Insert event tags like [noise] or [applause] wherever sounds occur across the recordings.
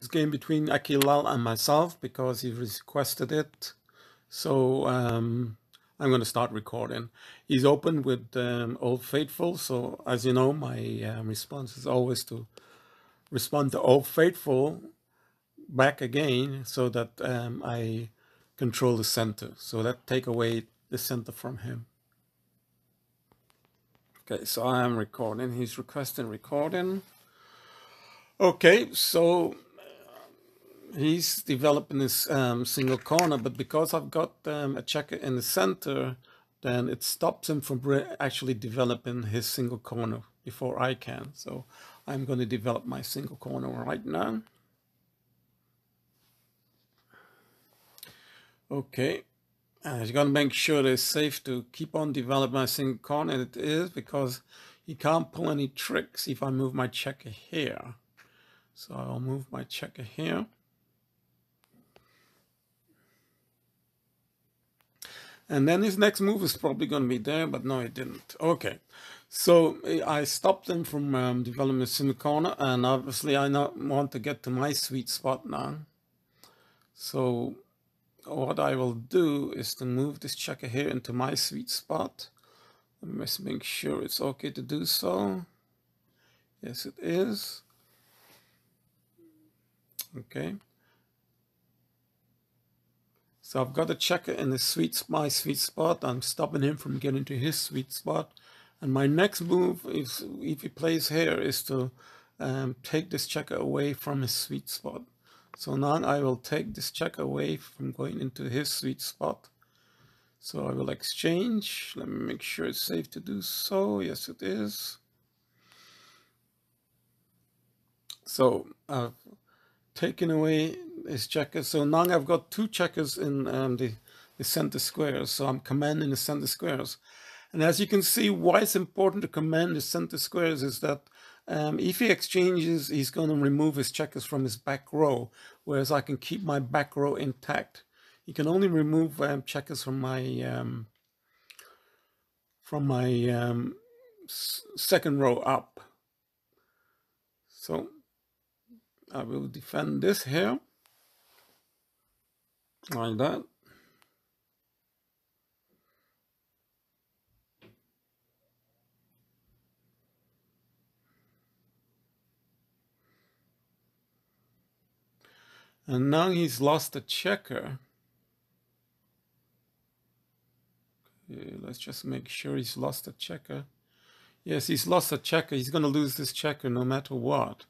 this game between Aqi Laal and myself because he requested it. So um, I'm going to start recording. He's open with um, Old Faithful. So as you know, my uh, response is always to respond to Old Faithful back again so that um, I control the center. So that take away the center from him. Okay, so I am recording. He's requesting recording. Okay, so he's developing his um, single corner, but because I've got um, a checker in the center, then it stops him from actually developing his single corner before I can. So I'm going to develop my single corner right now. Okay, uh, you're going to make sure it's safe to keep on developing my single corner, and it is because he can't pull any tricks if I move my checker here. So I'll move my checker here. And then his next move is probably going to be there, but no, it didn't. Okay, so I stopped him from um, developing a corner, and obviously I want to get to my sweet spot now. So what I will do is to move this checker here into my sweet spot. Let's make sure it's okay to do so. Yes, it is. Okay. So I've got a checker in the sweet my sweet spot. I'm stopping him from getting to his sweet spot. And my next move, is, if he plays here, is to um, take this checker away from his sweet spot. So now I will take this checker away from going into his sweet spot. So I will exchange. Let me make sure it's safe to do so. Yes, it is. So I've taken away his checkers. So now I've got two checkers in um, the, the center squares. So I'm commanding the center squares. And as you can see, why it's important to command the center squares is that um, if he exchanges, he's going to remove his checkers from his back row, whereas I can keep my back row intact. He can only remove um, checkers from my um, from my um, second row up. So I will defend this here like that. And now he's lost a checker. Okay, let's just make sure he's lost a checker. Yes, he's lost a checker. He's going to lose this checker no matter what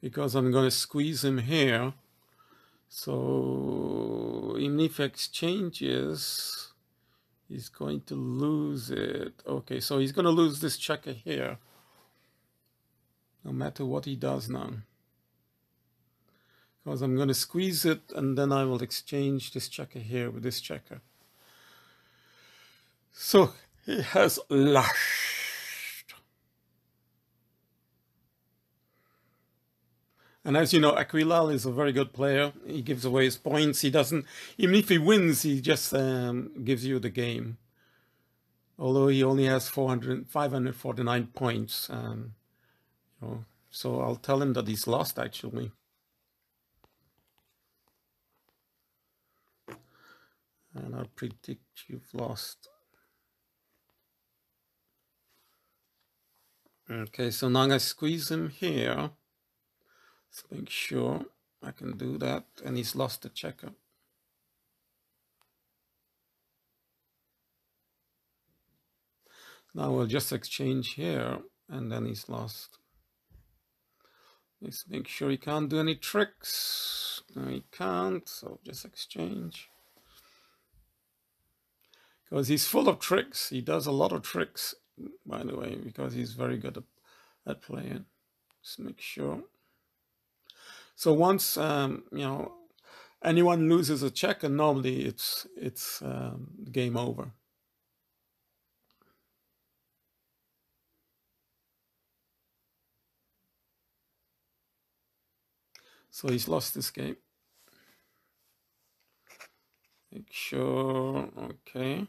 because I'm going to squeeze him here. So even if he exchanges, he's going to lose it. Okay, so he's going to lose this checker here, no matter what he does now. Because I'm going to squeeze it and then I will exchange this checker here with this checker. So he has lush. And as you know, Aqi Laal is a very good player. He gives away his points. He doesn't, even if he wins, he just um, gives you the game. Although he only has 400, 549 points. Um, you know, so I'll tell him that he's lost actually. And I'll predict you've lost. Okay, so now I squeeze him here. Let's make sure I can do that. And he's lost the checker. Now we'll just exchange here and then he's lost. Let's make sure he can't do any tricks. No, he can't, so just exchange. Because he's full of tricks. He does a lot of tricks, by the way, because he's very good at, at playing. Just make sure. So once um, you know anyone loses a check, and normally it's it's um, game over. So he's lost this game. Make sure, okay.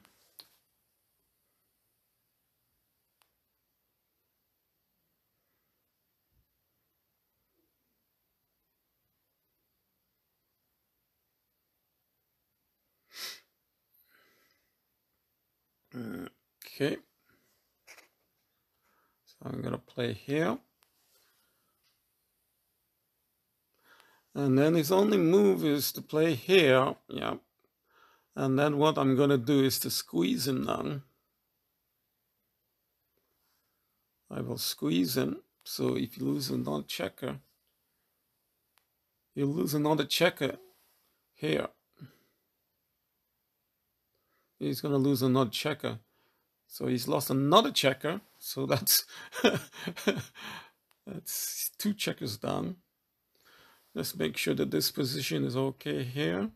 Okay. So I'm going to play here. And then his only move is to play here. Yeah. And then what I'm going to do is to squeeze him now. I will squeeze him. So if you lose another checker, you lose another checker here. He's going to lose another checker. So he's lost another checker. So [laughs] that's that's two checkers down. Let's make sure that this position is okay here.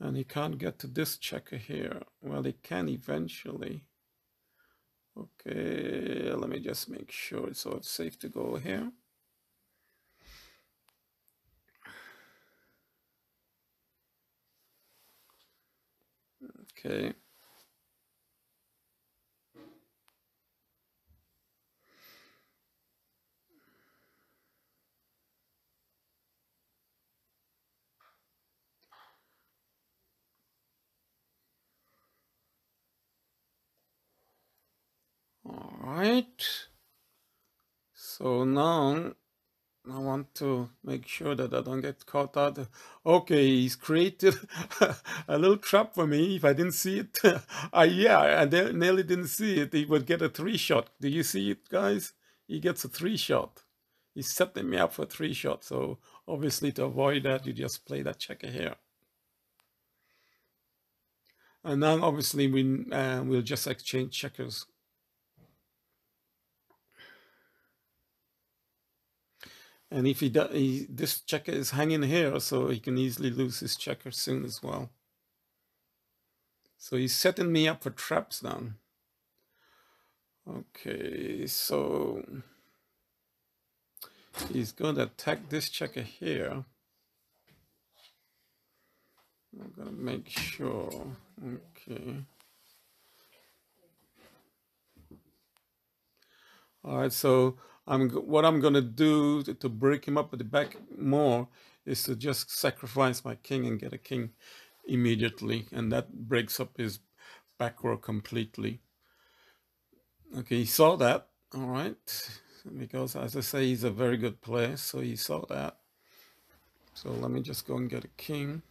And he can't get to this checker here. Well, he can eventually. Okay, let me just make sure so it's safe to go here. Okay. All right. So now I want to make sure that I don't get caught out. Okay, he's created [laughs] a little trap for me. If I didn't see it, [laughs] uh, yeah, I nearly didn't see it. He would get a three shot. Do you see it, guys? He gets a three shot. He's setting me up for three shot. So obviously to avoid that, you just play that checker here. And now obviously we, uh, we'll just exchange checkers. And if he, does, this checker is hanging here, so he can easily lose his checker soon as well. So he's setting me up for traps now. Okay, so he's going to attack this checker here. I'm going to make sure. Okay. All right, so I'm what I'm gonna do to, to break him up at the back more is to just sacrifice my king and get a king immediately, and that breaks up his back row completely. Okay, he saw that. All right, because as I say, he's a very good player, so he saw that. So let me just go and get a king.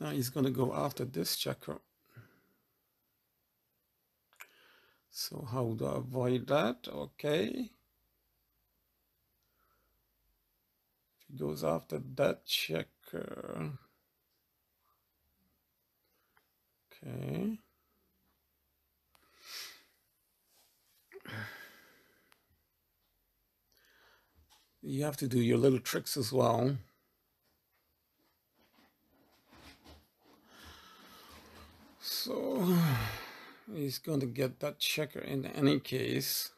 Now he's going to go after this checker. So how do I avoid that? Okay. If goes after that checker. Okay. You have to do your little tricks as well. So he's going to get that checker in any case.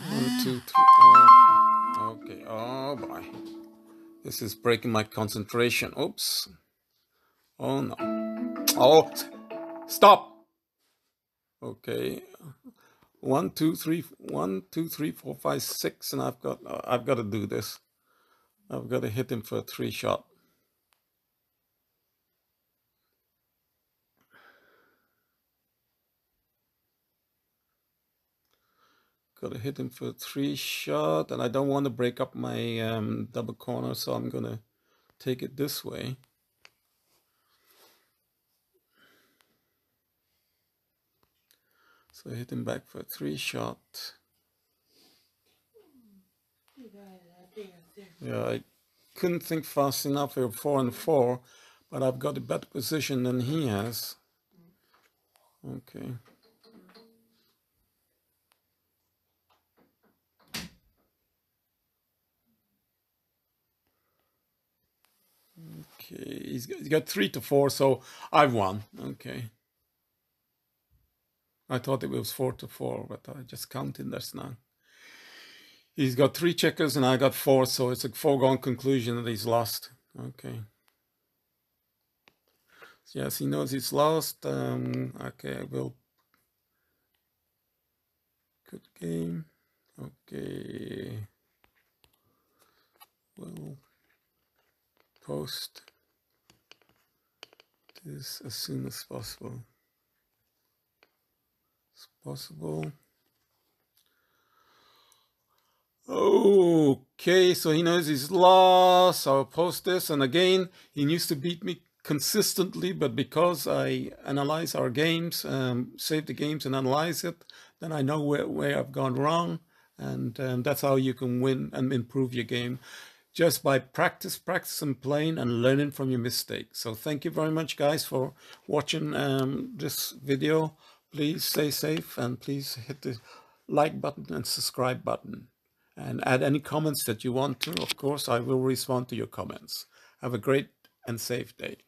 One, two, three. Oh, okay. Oh boy. This is breaking my concentration. Oops. Oh no. Oh, stop. Okay. One, two, three, one, two, three, four, five, six, and I've got, uh, I've got to do this. I've got to hit him for a three shot. Got to hit him for a three shot, and I don't want to break up my um, double corner, so I'm going to take it this way. So I hit him back for a three shot. Yeah, I couldn't think fast enough for four and four, but I've got a better position than he has. Okay. Okay, he's got, he's got three to four, so I've won. Okay. I thought it was four to four, but I just counted this now. He's got three checkers and I got four, so it's a foregone conclusion that he's lost. Okay. Yes, he knows he's lost. Um, okay, I will. Good game. Okay. We'll post this as soon as possible. As possible. Okay, so he knows he's lost. I'll post this. And again, he needs to beat me consistently, but because I analyze our games, um, save the games and analyze it, then I know where, where I've gone wrong. And um, that's how you can win and improve your game just by practice, practice and playing and learning from your mistakes. So thank you very much guys for watching um, this video. Please stay safe and please hit the like button and subscribe button and add any comments that you want to. Of course, I will respond to your comments. Have a great and safe day.